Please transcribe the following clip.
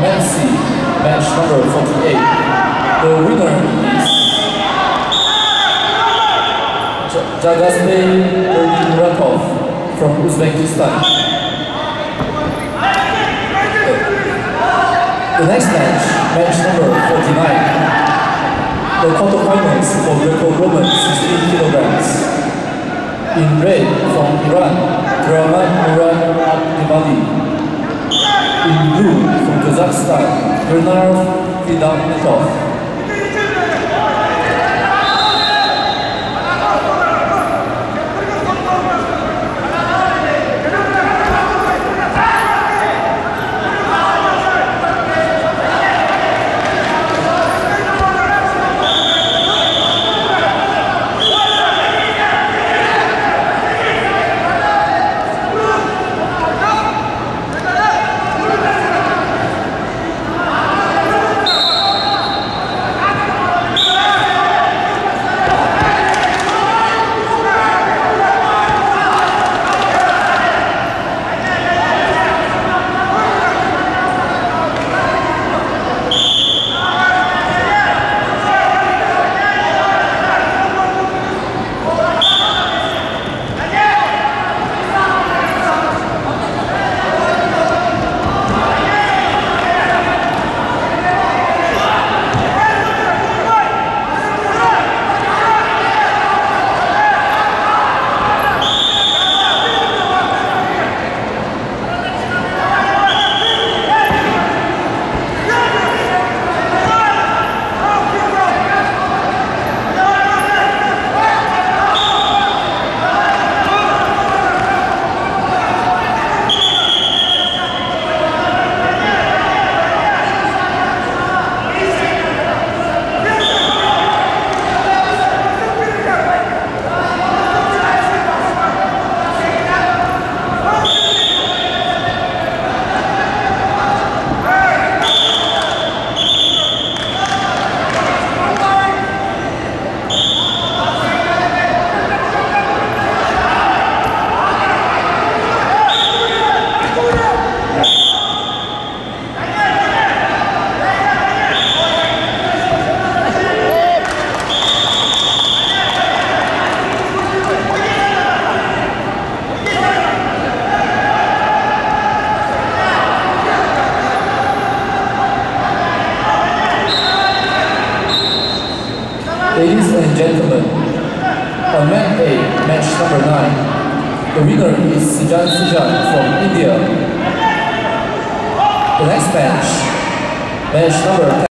Nancy, match number 48. The winner is Jagasbey Berdimuratov from Uzbekistan. The next match, match number 49. The quarterfinals for Greco-Roman 16 kilograms. In red from Iran, Draman Iran, Abdivadi. In blue from Kazakhstan, Bernard Fidametov. Winner is Sajan Sajan from India. The next match, match number 10.